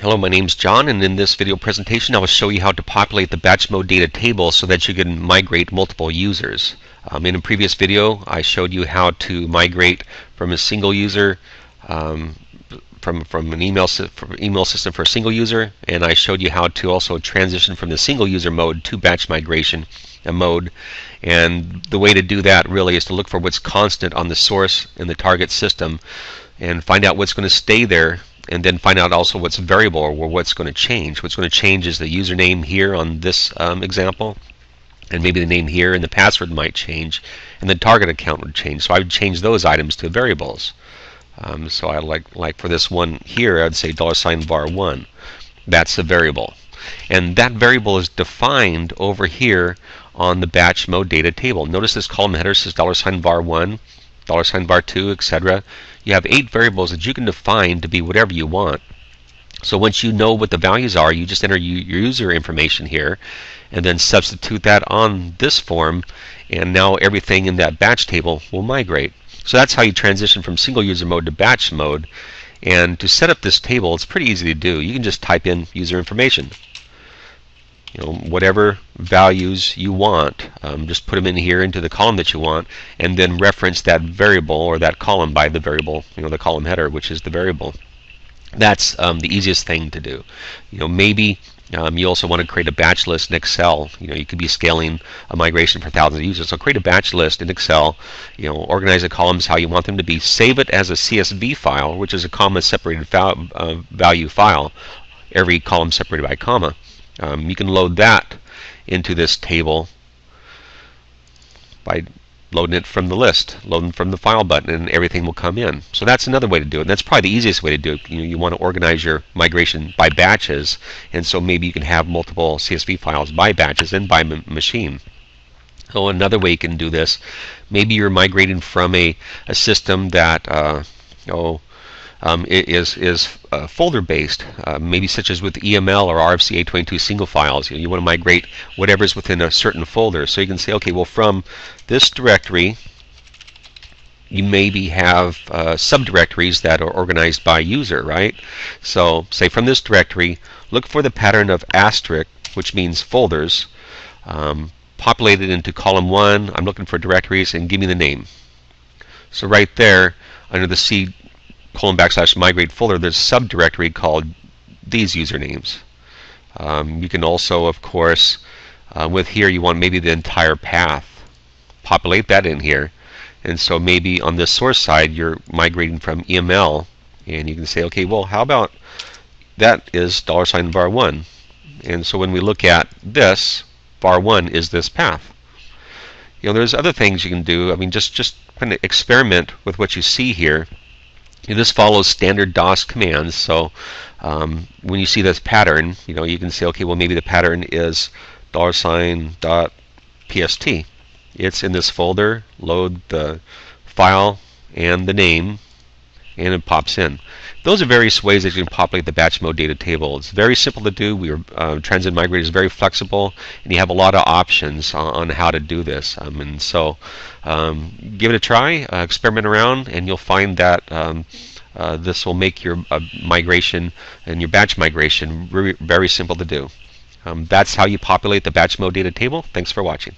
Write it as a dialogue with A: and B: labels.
A: Hello, my name is John and in this video presentation I will show you how to populate the batch mode data table so that you can migrate multiple users. Um, in a previous video I showed you how to migrate from a single user um, from, from an email, from email system for a single user and I showed you how to also transition from the single user mode to batch migration mode and the way to do that really is to look for what's constant on the source and the target system and find out what's going to stay there and then find out also what's variable or what's going to change. What's going to change is the username here on this um, example, and maybe the name here and the password might change, and the target account would change. So I would change those items to variables. Um, so I like like for this one here, I'd say dollar sign var one. That's a variable, and that variable is defined over here on the batch mode data table. Notice this column header says dollar sign var one dollar sign var 2, etc. You have eight variables that you can define to be whatever you want. So once you know what the values are, you just enter your user information here and then substitute that on this form and now everything in that batch table will migrate. So that's how you transition from single user mode to batch mode. And to set up this table, it's pretty easy to do. You can just type in user information you know, whatever values you want. Um, just put them in here into the column that you want, and then reference that variable or that column by the variable, you know, the column header, which is the variable. That's um, the easiest thing to do. You know, maybe um, you also want to create a batch list in Excel. You know, you could be scaling a migration for thousands of users. So create a batch list in Excel. You know, organize the columns how you want them to be. Save it as a CSV file, which is a comma separated uh, value file. Every column separated by a comma. Um, you can load that into this table by loading it from the list, loading from the file button, and everything will come in. So that's another way to do it. And that's probably the easiest way to do it. You, know, you want to organize your migration by batches, and so maybe you can have multiple CSV files by batches and by machine. So another way you can do this, maybe you're migrating from a, a system that uh, oh, um, is is uh, folder based, uh, maybe such as with EML or RFC 822 single files. You, know, you want to migrate whatever's within a certain folder. So you can say, okay, well from this directory, you maybe have uh, subdirectories that are organized by user, right? So say from this directory, look for the pattern of asterisk, which means folders, um, populated into column one. I'm looking for directories and give me the name. So right there, under the C colon backslash migrate folder, there's a subdirectory called these usernames. Um, you can also, of course, uh, with here you want maybe the entire path. Populate that in here. And so maybe on this source side you're migrating from EML and you can say, okay, well, how about that is dollar sign var1. And so when we look at this, var1 is this path. You know, there's other things you can do. I mean, just just kind of experiment with what you see here this follows standard DOS commands. So um, when you see this pattern, you know you can say, okay, well maybe the pattern is dollar sign dot pst. It's in this folder. Load the file and the name, and it pops in. Those are various ways that you can populate the batch mode data table. It's very simple to do. We are, uh, Transend Migrator is very flexible, and you have a lot of options on, on how to do this. Um, and so, um, give it a try, uh, experiment around, and you'll find that um, uh, this will make your uh, migration and your batch migration very, very simple to do. Um, that's how you populate the batch mode data table. Thanks for watching.